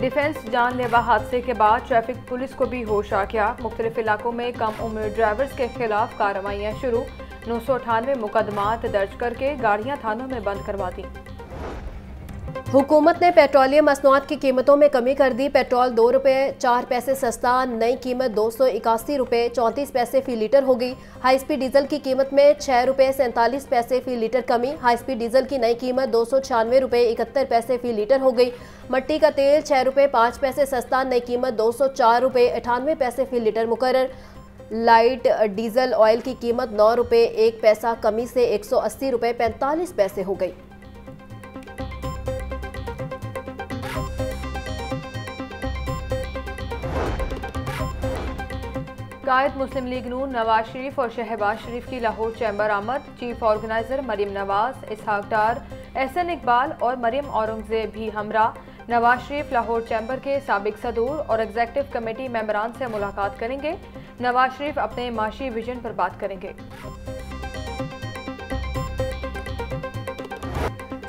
Defence जानलेवा हादसे के बाद ट्रैफ़िक पुलिस को भी होश आ गया। मुख्तलिफ़ इलाकों में कम उम्र ड्राइवर्स के खिलाफ कार्रवाइयाँ शुरू। नौ सौ अठानवे मुकदमात दर्ज करके गाड़ियाँ थानों में बंद करवा दी। हुकूमत ने पेट्रोलियम मसनूआत की कीमतों में कमी कर दी। पेट्रोल दो रुपये चार पैसे सस्ता, नई कीमत दो सौ इक्यासी रुपये चौंतीस पैसे फ़ी लीटर हो गई। हाई स्पीड डीजल की कीमत में छः रुपये सैंतालीस पैसे फ़ी लीटर कमी। हाई स्पीड डीजल की नई कीमत दो सौ छियानवे रुपये इकहत्तर पैसे फ़ी लीटर हो गई। मट्टी का तेल छः रुपये पाँच पैसे सस्ता, नई कीमत दो सौ चार रुपये अठानवे पैसे फ़ी लीटर मुकर लाइट डीजल ऑयल की कीमत नौ रुपये एक पैसा कमी से एक सौ अस्सी रुपये पैंतालीस पैसे हो गई। कायद मुस्लिम लीग नून नवाज़ शरीफ और शहबाज शरीफ की लाहौर चैम्बर आमद। चीफ ऑर्गेनाइजर मरीम नवाज़, इसहाक डार, एहसन इकबाल और मरीम औरंगज़ेब भी हमरा नवाज़ शरीफ लाहौर चैम्बर के सबक सदूर और एग्जेक्टिव कमेटी मेम्बरान से मुलाकात करेंगे। नवाज़ शरीफ अपने माशी विजन पर बात करेंगे।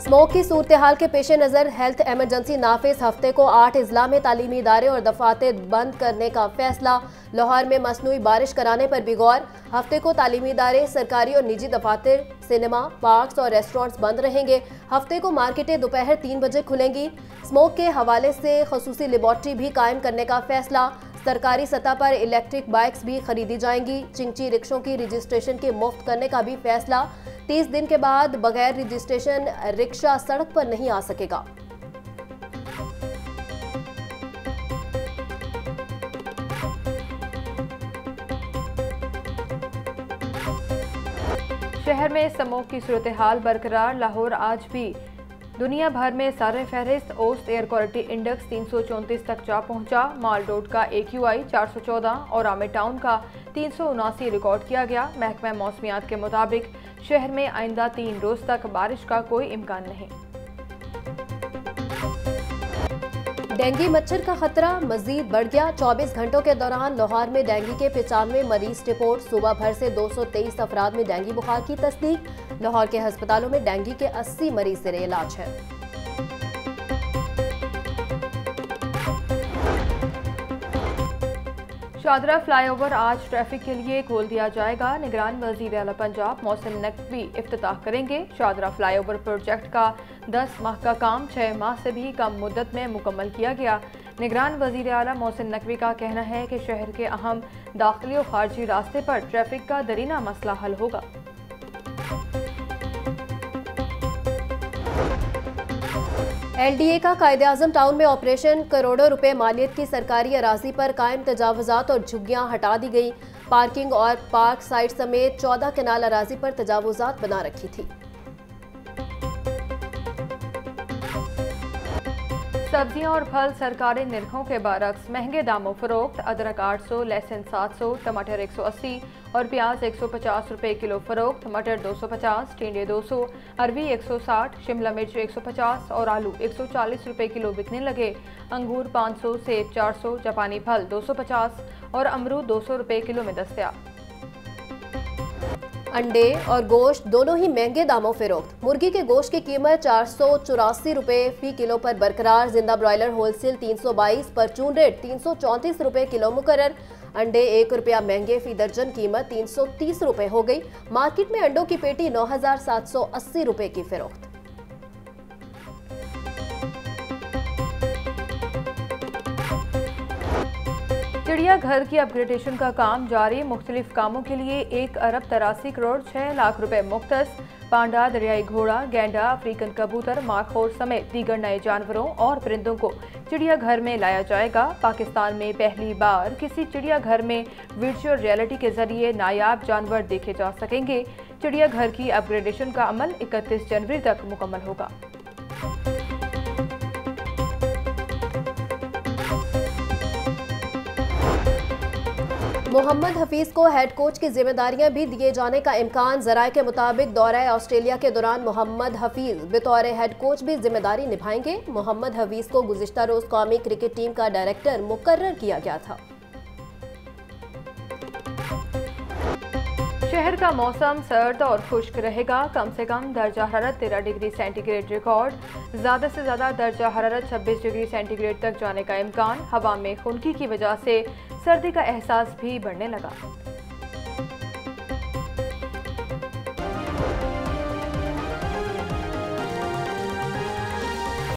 स्मोक की सूरत हाल के पेश नज़र हेल्थ एमरजेंसी नाफिज हफ़्ते को आठ अजला में तालीमी इदारे और दफातर बंद करने का फैसला। लाहौर में मसनू बारिश कराने पर भी गौर हफ़्ते को तालीमी इदारे, सरकारी और निजी दफातर, सिनेमा, पार्क्स और रेस्टोरेंट्स बंद रहेंगे। हफ़्ते को मार्केटें दोपहर तीन बजे खुलेंगी। स्मोक के हवाले से खसूसी लेबॉर्ट्री भी कायम करने का फैसला। सरकारी सतह पर इलेक्ट्रिक बाइक्स भी खरीदी जाएँगी। चिंची रिक्शों की रजिस्ट्रेशन के मुफ़्त करने का भी फैसला। तीस दिन के बाद बगैर रजिस्ट्रेशन रिक्शा सड़क पर नहीं आ सकेगा। शहर में समूह की सूरत हाल बरकरार, लाहौर आज भी दुनिया भर में सारे फहरिस्त ओस्ट एयर क्वालिटी इंडेक्स तीन सौ चौंतीस तक जा पहुँचा। माल रोड का ए क्यू आई चार सौ चौदह और आमिर टाउन का तीन सौ उनासी रिकॉर्ड किया गया। महकमा मौसमियात के मुताबिक शहर में आइंदा तीन रोज तक बारिश का कोई इम्कान नहीं। डेंगू मच्छर का खतरा मजीद बढ़ गया। 24 घंटों के दौरान लाहौर में डेंगू के पचानवे मरीज़ रिपोर्ट। सुबह भर से 223 अफराद में डेंगू बुखार की तस्दीक। लाहौर के अस्पतालों में डेंगू के 80 मरीज़ से इलाज है। शादरा फ्लाईओवर आज ट्रैफ़िक के लिए खोल दिया जाएगा। निगरान वज़ीर अला पंजाब मौसम नकवी इफ्ताह करेंगे। शादरा फ्लाईओवर प्रोजेक्ट का 10 माह का काम छः माह से भी कम मुद्दत में मुकम्मल किया गया। निगरान वज़ीर अला मौसम नकवी का कहना है कि शहर के अहम दाखिली और खारजी रास्ते पर ट्रैफ़िक का दरीना मसला हल होगा। एलडीए का कायदे आज़म टाउन में ऑपरेशन करोड़ों रुपए मालियत की सरकारी अराजी पर कायम तजावजात और झुग्गियाँ हटा दी गई। पार्किंग और पार्क साइट समेत चौदह कनाल अराजी पर तजावजात बना रखी थी। सब्ज़ियाँ और फल सरकारी निरखों के बरक्स महँगे दामों फरोख्त अदरक 800, लहसुन 700, टमाटर 180 और प्याज 150 रुपए किलो फरोख्त मटर 250, टिंडे 200, अरवी 160, शिमला मिर्च 150 और आलू 140 रुपए किलो बिकने लगे। अंगूर 500, सेब 400, जापानी फल 250 और अमरूद 200 रुपए किलो में दस्तियाब। अंडे और गोश्त दोनों ही महँगे दामों फरोख्त मुर्गी के गोश्त की कीमत चार सौ चौरासी रुपए फ़ी किलो पर बरकरार। ज़िंदा ब्रॉयलर होलसेल तीन सौ बाईस परचून रेट तीन सौ चौंतीस रुपए किलो मुकर अंडे एक रुपया महँगे, फ़ी दर्जन कीमत तीन सौ तीस रुपए हो गई। मार्केट में अंडों की पेटी नौ हज़ार सात सौ अस्सी रुपए की फरोख्त। चिड़ियाघर की अपग्रेडेशन का काम जारी। मुख्तलिफ़ कामों के लिए एक अरब तिरासी करोड़ छह लाख रुपए मुख्त पांडा, दरियाई घोड़ा, गेंडा, अफ्रीकन कबूतर, माखोर समेत दीगर नए जानवरों और परिंदों को चिड़ियाघर में लाया जाएगा। पाकिस्तान में पहली बार किसी चिड़ियाघर में वर्चुअल रियलिटी के ज़रिए नायाब जानवर देखे जा सकेंगे। चिड़ियाघर की अपग्रेडेशन का अमल 31 जनवरी तक मुकम्मल होगा। मोहम्मद हफीज को हेड कोच की जिम्मेदारियाँ भी दिए जाने का इम्कान जराये के मुताबिक दौरा ऑस्ट्रेलिया के दौरान मोहम्मद हफीज, बतौर हेड कोच भी ज़िम्मेदारी निभाएँगे। मोहम्मद हफीज को गुजशत रोज कौमी क्रिकेट टीम का डायरेक्टर मुकर्र किया गया था। शहर का मौसम सर्द और खुश्क रहेगा। कम से कम दर्जा हरारत तेरह डिग्री सेंटीग्रेड रिकॉर्ड। ज़्यादा से ज़्यादा दर्जा हरारत 26 डिग्री सेंटीग्रेड तक जाने का इम्कान। हवा में खुनकी की वजह से सर्दी का एहसास भी बढ़ने लगा।